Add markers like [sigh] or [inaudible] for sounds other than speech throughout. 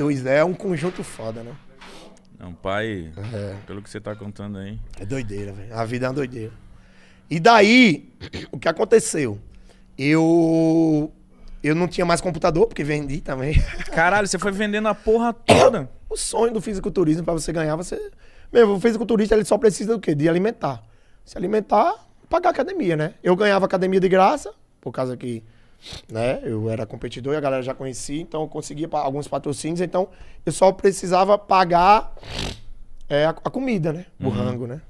dois, é um conjunto foda, né? Não, pai, É. pelo que você tá contando aí. É doideira, velho. A vida é uma doideira. E daí, o que aconteceu? Eu. Eu não tinha mais computador, porque vendi também. [laughs] Caralho, você foi vendendo a porra toda. o sonho do fisiculturismo pra você ganhar, você. Meu, o fisiculturista ele só precisa do quê? De alimentar. Se alimentar, pagar academia, né? Eu ganhava academia de graça, por causa que. Né? Eu era competidor e a galera já conhecia, então eu conseguia alguns patrocínios, então eu só precisava pagar é, a, a comida, né? O rango, né?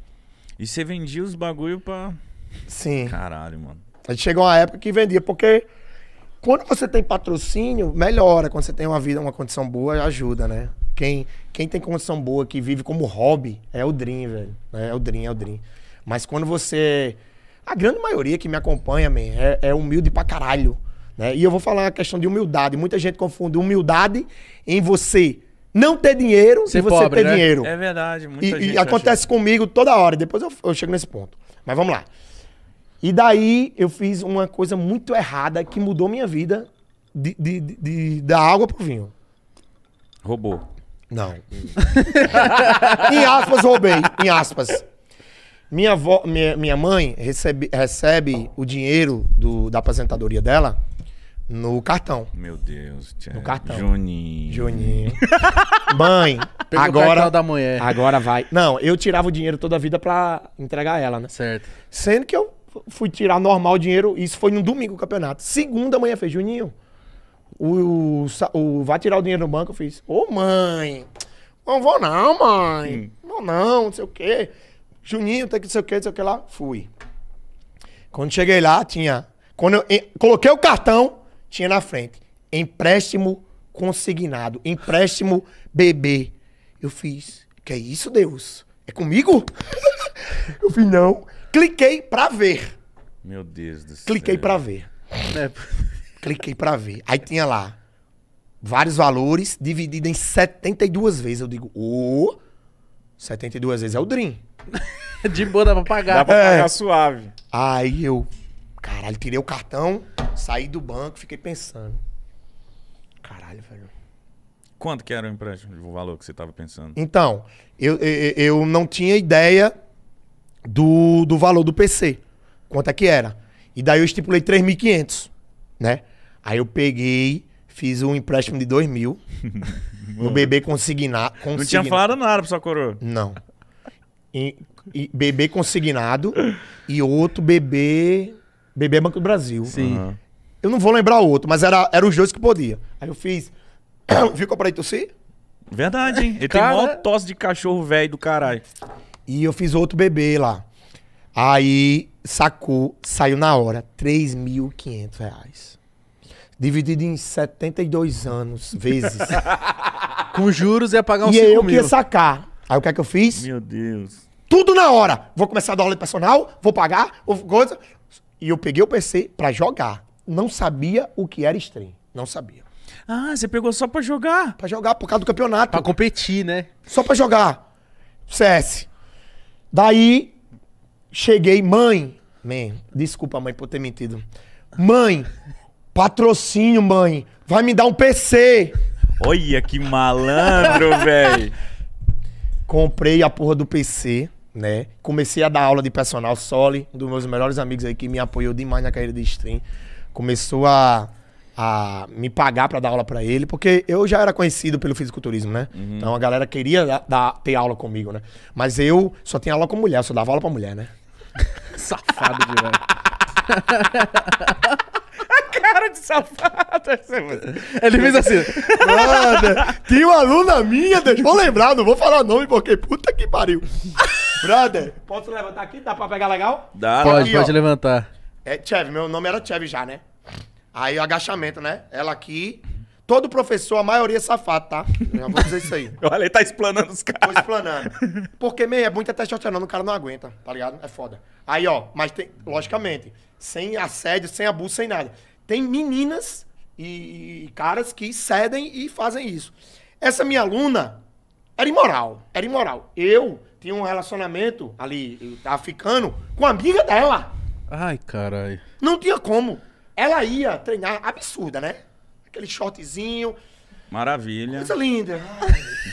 E você vendia os bagulho pra. Sim. Caralho, mano. A gente chegou uma época que vendia, porque quando você tem patrocínio, melhora. Quando você tem uma vida, uma condição boa, ajuda, né? Quem, quem tem condição boa, que vive como hobby, é o Dream, velho. É o Dream, é o Dream. Mas quando você. A grande maioria que me acompanha, man, é, é humilde pra caralho. Né? E eu vou falar a questão de humildade. Muita gente confunde humildade em você não ter dinheiro Ser e você pobre, ter né? dinheiro. É verdade, muita E, gente. e acontece comigo toda hora. Depois eu, eu chego nesse ponto. Mas vamos lá. E daí eu fiz uma coisa muito errada que mudou minha vida de, de- de- de- da água pro vinho. Roubou. Não. [laughs] em aspas, roubei. Em aspas. Minha, avó, minha, minha mãe recebe, recebe o dinheiro do, da aposentadoria dela no cartão. Meu Deus. Tchê. No cartão. Juninho. Juninho. [laughs] Mãe, Pegou o agora. da mulher. Agora vai. Não, eu tirava o dinheiro toda a vida pra entregar ela, né? Certo. Sendo que eu fui tirar normal o dinheiro, isso foi no domingo o campeonato. Segunda manhã fez, Juninho, o, o, o- vai tirar o dinheiro no banco, eu fiz, ô mãe, não vou não, mãe, vou não, não sei o quê. Juninho, tem que não sei o quê, não sei o que lá, fui. Quando cheguei lá, tinha, quando eu em- coloquei o cartão, tinha na frente, empréstimo consignado, empréstimo bebê. Eu fiz, que é isso, Deus? É comigo? [laughs] eu fiz, não. Cliquei pra ver. Meu Deus do céu. Cliquei pra ver. É, Cliquei pra ver. Aí tinha lá vários valores dividido em 72 vezes. Eu digo, ô, 72 vezes é o Dream. [laughs] de boa dá pra pagar. Dá pra É. pagar suave. Aí eu, caralho, tirei o cartão, saí do banco, fiquei pensando. Caralho, velho. Quanto que era o empréstimo, o valor que você tava pensando? Então, eu, eu, eu não tinha ideia do, do valor do PC. Quanto é que era. E daí eu estipulei 3.500, né? Aí eu peguei, fiz um empréstimo de 2 mil [laughs] no bebê consignado. Não tinha falado nada pra sua coroa. Não. E, e bebê consignado e outro bebê. Bebê Banco do Brasil. Sim. Aham. Eu não vou lembrar o outro, mas era, era os dois que podia. Aí eu fiz. [coughs] Viu que eu parei de tossir? Verdade, hein? Ele Cara- tem maior tosse de cachorro velho do caralho. E eu fiz outro bebê lá. Aí sacou, saiu na hora, 3.500 reais. Dividido em 72 anos, vezes. [laughs] Com juros ia pagar uns e 5 eu mil. queria sacar. Aí o que é que eu fiz? Meu Deus. Tudo na hora. Vou começar a dar aula de personal, vou pagar, vou coisa. E eu peguei o PC pra jogar. Não sabia o que era stream. Não sabia. Ah, você pegou só pra jogar. Pra jogar por causa do campeonato. Pra competir, né? Só pra jogar. CS. Daí, cheguei, mãe. Man, desculpa, mãe, por ter mentido. Mãe, patrocínio, mãe. Vai me dar um PC. Olha que malandro, [laughs] velho. Comprei a porra do PC, né? Comecei a dar aula de personal Soli, um dos meus melhores amigos aí que me apoiou demais na carreira de stream. Começou a, a me pagar pra dar aula pra ele, porque eu já era conhecido pelo fisiculturismo, né? Então a galera queria dar, dar- ter aula comigo, né? Mas eu só tinha aula com mulher, só dava aula pra mulher, né? [laughs] Safado demais. [laughs] Cara de safado. Ele fez assim. Brother, tinha uma aluna minha, deixa eu lembrar, não vou falar o nome porque puta que pariu. Brother, posso levantar aqui? Dá pra pegar legal? Dá, Pode, aqui, pode ó. levantar. É Cheve, meu nome era Cheve já, né? Aí o agachamento, né? Ela aqui. Todo professor, a maioria é safado, tá? Eu vou dizer isso aí. [laughs] Olha, ele tá explanando os Tô caras. explanando. Porque, meio, é muita testosterona, o cara não aguenta, tá ligado? É foda. Aí, ó, mas tem, logicamente, sem assédio, sem abuso, sem nada. Tem meninas e, e caras que cedem e fazem isso. Essa minha aluna era imoral, era imoral. Eu tinha um relacionamento ali, eu tava ficando com a amiga dela. Ai, caralho. Não tinha como. Ela ia treinar absurda, né? Aquele shortzinho. Maravilha. Coisa linda.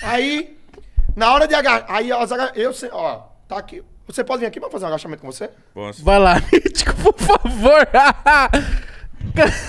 Aí, na hora de agachar, aí eu, sei- ó, tá aqui. Você pode vir aqui pra fazer um agachamento com você? Posso? Vai lá, [laughs] Mítico, por favor. [laughs]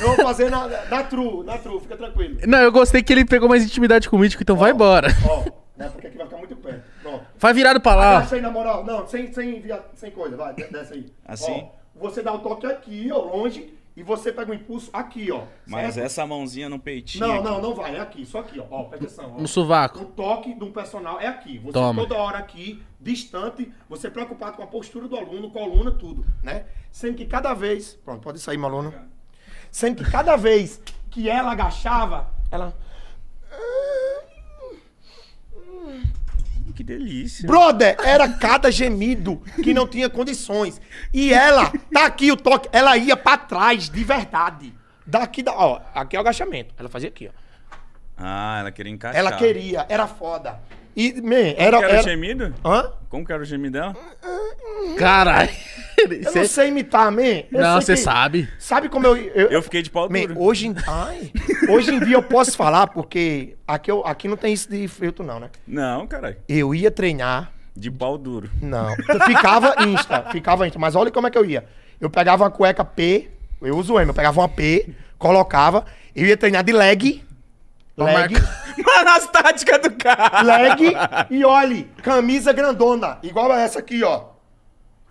Eu vou fazer na, na tru, na tru, fica tranquilo. Não, eu gostei que ele pegou mais intimidade com o Mítico, então vai embora. Ó, [laughs] né, porque aqui vai ficar muito perto. Pronto. Vai virado pra lá. Agacha aí na moral. Não, sem, sem, via- sem coisa, vai, de- desce aí. Assim? Ó, você dá o toque aqui, ó, longe, e você pega o impulso aqui, ó. Mas certo? essa mãozinha no peitinho. Não, aqui. não, não vai, é aqui, só aqui, ó. Ó, presta atenção. ó. No sovaco. O toque de um personal é aqui. Você Toma. toda hora aqui, distante, você preocupado com a postura do aluno, coluna, tudo, né? Sendo que cada vez. Pronto, pode sair, meu aluno. Sendo que cada vez que ela agachava, ela. Que delícia. Brother, era cada gemido que não tinha condições. E ela, tá aqui o toque, ela ia pra trás, de verdade. Daqui, da, ó, aqui é o agachamento. Ela fazia aqui, ó. Ah, ela queria encaixar. Ela queria, era foda. E, man, era. Como que era, o gemido? Hã? Como que era o gemido dela? Caralho. Eu não sei imitar, man. Eu Não, você que- sabe. Sabe como eu. eu, Eu fiquei de pau Man, duro. hoje, em- ai, hoje em dia eu posso falar, porque aqui, eu, aqui não tem isso de filtro, não, né? Não, caralho. Eu ia treinar. De pau duro. Não. Ficava insta, ficava insta. Mas olha como é que eu ia. Eu pegava uma cueca P, eu uso M, eu pegava uma P, colocava, eu ia treinar de leg. Leg, [laughs] Mano, as táticas do cara. leg e olhe, camisa grandona, igual a essa aqui, ó.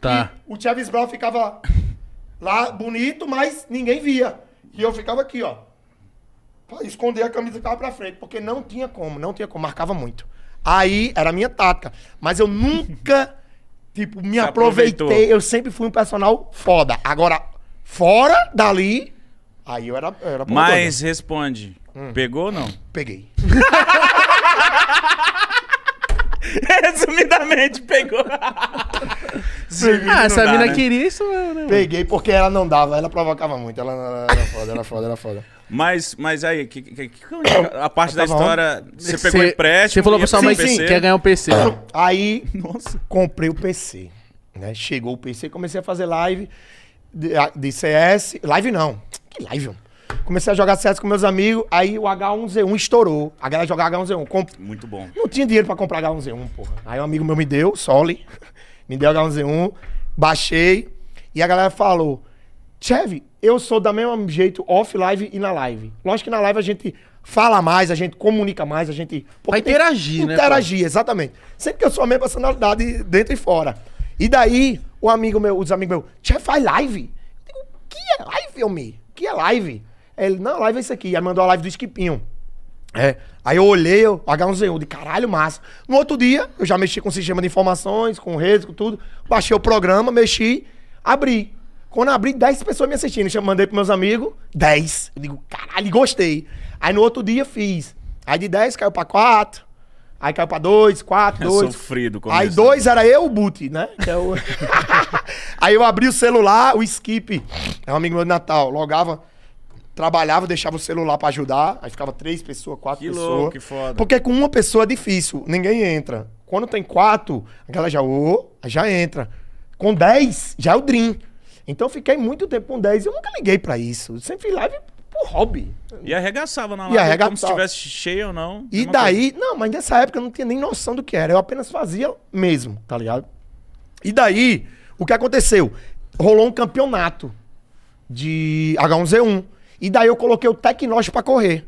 Tá. E o Chaves Brown ficava lá bonito, mas ninguém via. E eu ficava aqui, ó. Pra esconder a camisa que tava pra frente. Porque não tinha como, não tinha como. Marcava muito. Aí era a minha tática. Mas eu nunca, [laughs] tipo, me aproveitei. Eu sempre fui um personal foda. Agora, fora dali, aí eu era. Eu era Mas responde. Hum. Pegou ou não? Peguei. [laughs] Resumidamente, pegou. Servido Ah, essa dá, mina né? queria isso, né? Peguei porque ela não dava, ela provocava muito. Ela, ela era foda, era foda, era foda. Mas, mas aí, que, que- que- a parte [coughs] da Tava onde? história, você pegou empréstimo. Você falou pra sua mãe Sim, que sim. quer ganhar um PC. [coughs] Aí Nossa. comprei o PC. Né? Chegou o PC, comecei a fazer live de, de CS. Live não. Que live? mano? Comecei a jogar CS com meus amigos, aí o H1Z1 estourou. A galera jogava H1Z1. Comp- Muito bom. Não tinha dinheiro pra comprar H1Z1, porra. Aí um amigo meu me deu, Soli, [laughs] me deu H1Z1, baixei, e a galera falou: Chevy, eu sou da mesmo jeito off live e na live. Lógico que na live a gente fala mais, a gente comunica mais, a gente. porque tem- interagir, né, Interagir, exatamente. Sempre que eu sou a mesma personalidade dentro e fora. E daí, o amigo meu, os amigos meus, Chevy, faz live. Eu digo, o que é live, Elmi? Que é live? Ele, não, live é isso aqui. Aí mandou a live do Skipinho. É. Aí eu olhei, eu, H1Z1, de caralho, massa. No outro dia, eu já mexi com o sistema de informações, com redes, com tudo. Baixei o programa, mexi, abri. Quando abri, 10 pessoas me assistindo. Eu mandei pros meus amigos, 10. Eu digo, caralho, gostei. Aí no outro dia fiz. Aí de 10 caiu pra 4. Aí caiu pra 2, 4, [laughs] É 2. sofrido o Aí começo. 2 era eu, o boot, né? Que é o... [laughs] [laughs] Aí eu abri o celular, o Skip, é um amigo meu de Natal, logava, trabalhava, deixava o celular pra ajudar, aí ficava três pessoas, quatro Que pessoas. louco, que foda. Porque com uma pessoa é difícil, ninguém entra. Quando tem quatro, aquela já, ô, já entra. Com dez, já é o Dream. Então eu fiquei muito tempo com 10 e eu nunca liguei pra isso. Eu sempre fiz live por hobby. E arregaçava na E live, como arregaçava. se estivesse cheio ou não. E daí, não, mas nessa época eu não tinha nem noção do que era. Eu apenas fazia mesmo, tá ligado? E daí, o que aconteceu? Rolou um campeonato de H1Z1. E daí eu coloquei o Tecnost pra correr.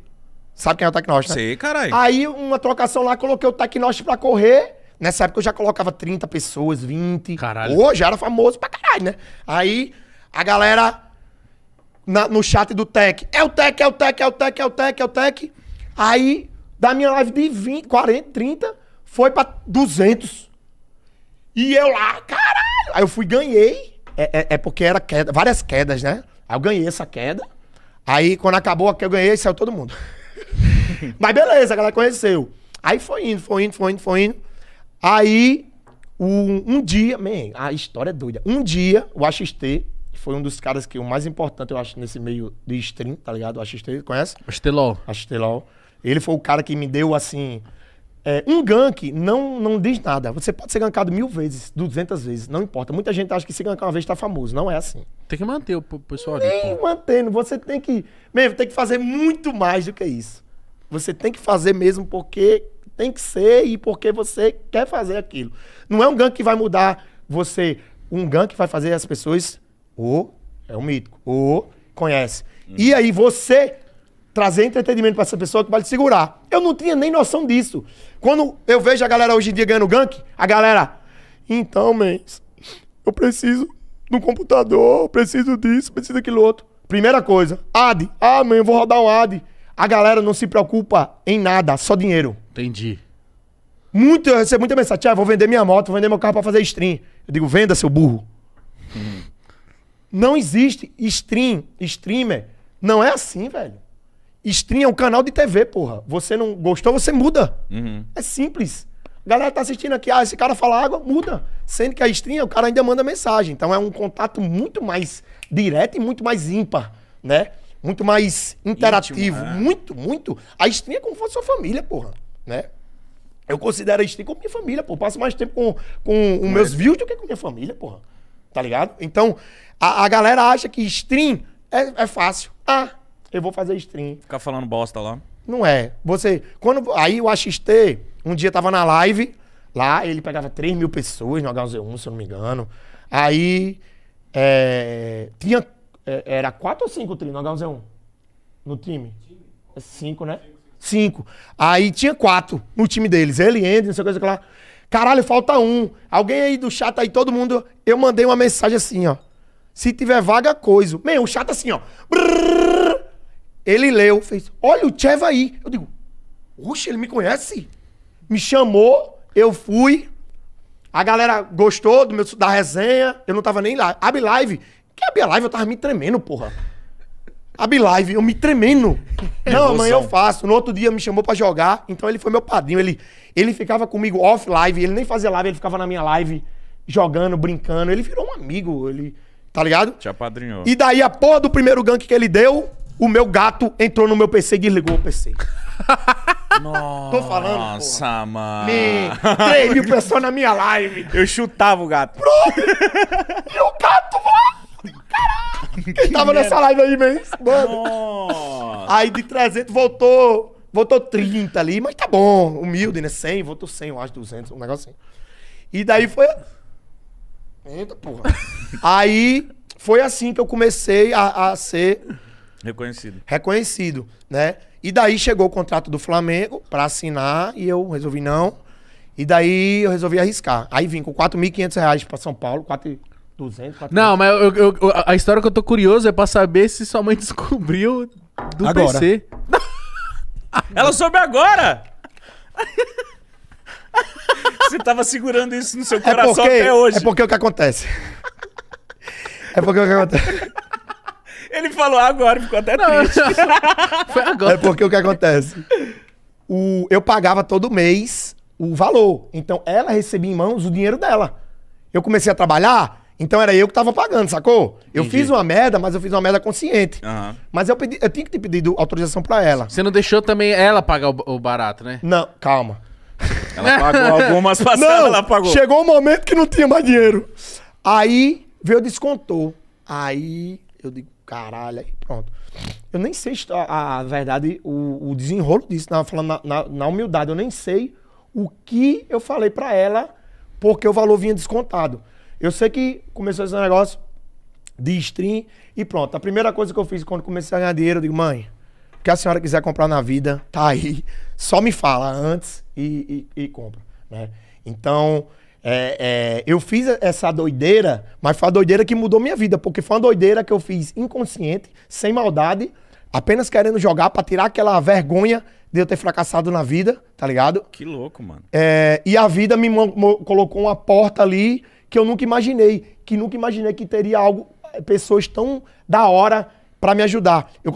Sabe quem é o Tecnost, coisa. né? Sei, caralho. Aí, uma trocação lá, coloquei o Tecnost pra correr. Nessa época eu já colocava 30 pessoas, 20. Caralho. Já era famoso pra caralho, né? Aí, a galera na- no chat do Tech. É o Tech, é o Tech, é o Tech, é o Tech, é o Tech. Aí, da minha live de 20, 40, 30, foi pra 200. E eu lá, caralho! Aí eu fui, ganhei. É, é- é porque era queda, várias quedas, né? Aí eu ganhei essa queda. Aí, quando acabou a que eu ganhei, saiu todo mundo. [laughs] Mas beleza, a galera conheceu. Aí foi indo, foi indo, foi indo, foi indo. Aí, um, um dia, man, a história é doida. Um dia, o AXT, que foi um dos caras que o mais importante, eu acho, nesse meio de stream, tá ligado? O AXT, conhece? Estelol. AXT LOL. Ele foi o cara que me deu, assim... é, um gank não, não diz nada. Você pode ser gankado mil vezes, duzentas vezes, não importa. Muita gente acha que se gankar uma vez tá famoso. Não é assim. Tem que manter o pessoal ali, pô. mantendo. Você tem que... Mesmo, tem que fazer muito mais do que isso. Você tem que fazer mesmo porque tem que ser e porque você quer fazer aquilo. Não é um gank que vai mudar você. Um gank que vai fazer as pessoas. Ou é um mítico. Ou conhece. E aí você trazer entretenimento pra essa pessoa que vai te segurar. Eu não tinha nem noção disso. Quando eu vejo a galera hoje em dia ganhando gank, a galera. Então, mens, eu preciso de um computador, eu preciso disso, preciso daquilo outro. Primeira coisa, AD. Ah, mãe, eu vou rodar um AD. A galera não se preocupa em nada, só dinheiro. Entendi. Muito, eu recebo muita mensagem, Tiago, vou vender minha moto, vou vender meu carro pra fazer stream. Eu digo, venda, seu burro. Não existe stream, streamer. Não é assim, velho. Stream é um canal de TV, porra. Você não gostou, você muda. Uhum. É simples. A galera tá assistindo aqui, ah, esse cara fala água, muda. Sendo que a stream, o cara ainda manda mensagem. Então é um contato muito mais direto e muito mais ímpar, né? Muito mais interativo. Íntimo, é. Muito, muito. A stream é como se fosse sua família, porra, né? Eu considero a stream como minha família, pô. Eu passo mais tempo com, com os meus views do que com minha família, porra. Tá ligado? Então, a, a galera acha que stream é, é fácil. Ah, eu vou fazer stream. Ficar falando bosta lá. Não é. Você. Quando, aí o AXT, um dia tava na live, lá, ele pegava 3 mil pessoas no H1Z1, se eu não me engano. Aí. é, tinha. é, era 4 ou 5 tri no H1Z1? No time? É 5, né? 5. Aí tinha 4 no time deles. Ele, Andy, sei não sei o que lá. Caralho, falta um. Alguém aí do chat aí, todo mundo. Eu mandei uma mensagem assim, ó. Se tiver vaga, coisa. Meu, o chat assim, ó. Brrr. Ele leu, fez, olha o Cheva aí. Eu digo, oxe, ele me conhece? Me chamou, eu fui. A galera gostou do meu, da resenha. Eu não tava nem lá. Abre live. Que abre a live? Eu tava me tremendo, porra. Abre live, eu me tremendo. [laughs] Não, amanhã eu faço. No outro dia me chamou pra jogar. Então ele foi meu padrinho. Ele, ele ficava comigo off live. Ele nem fazia live, ele ficava na minha live jogando, brincando. Ele virou um amigo. Ele, tá ligado? Te apadrinhou. E daí a porra do primeiro gank que ele deu, o meu gato entrou no meu PC e desligou o PC. Nossa, [laughs] Tô falando. Nossa, mano. Me... 3 mil pessoas na minha live. Eu chutava o gato. E o gato lá. Caralho. Quem tava nessa live aí mesmo? Mano. Nossa. Aí de 300 voltou. Voltou 30 ali, mas tá bom. Humilde, né? 100, voltou 100, eu acho, 200, um negócio assim. E daí foi. Eita, porra. Aí foi assim que eu comecei a, a ser Reconhecido. reconhecido, né? E daí chegou o contrato do Flamengo pra assinar e eu resolvi não. E daí eu resolvi arriscar. Aí vim com 4.500 reais pra São Paulo, 4.200, 4.500. Não, mas eu- eu- eu- a história que eu tô curioso é pra saber se sua mãe [laughs] descobriu do Agora. PC. [laughs] Ela soube agora! Você tava segurando isso no seu É coração porque, até hoje. é porque o que acontece? [laughs] É porque o que acontece? Ele falou agora ficou até triste. [laughs] Foi É agora. porque o que acontece? O, eu pagava todo mês o valor. Então ela recebia em mãos o dinheiro dela. Eu comecei a trabalhar, então era eu que tava pagando, sacou? Eu Entendi. fiz uma merda, mas eu fiz uma merda consciente. Aham. Mas eu, pedi, eu tinha que ter pedido autorização pra ela. Você não deixou também ela pagar o, o barato, né? Não, calma. Ela pagou algumas passadas, Não, ela pagou. chegou um momento que não tinha mais dinheiro. Aí veio descontou. Aí eu digo, caralho, aí pronto. Eu nem sei a, a verdade, o, o desenrolo disso, tava falando na, na- na humildade, eu nem sei o que eu falei pra ela, porque o valor vinha descontado. Eu sei que começou esse negócio de stream e pronto. A primeira coisa que eu fiz quando comecei a ganhar dinheiro, eu digo, mãe, o que a senhora quiser comprar na vida, tá aí. Só me fala antes e, e, e compra, né? Então, é, é, eu fiz essa doideira, mas foi a doideira que mudou minha vida, porque foi uma doideira que eu fiz inconsciente, sem maldade, apenas querendo jogar pra tirar aquela vergonha de eu ter fracassado na vida, tá ligado? Que louco, mano. É, e a vida me colocou uma porta ali que eu nunca imaginei. Que nunca imaginei que teria algo, pessoas tão da hora pra me ajudar. Eu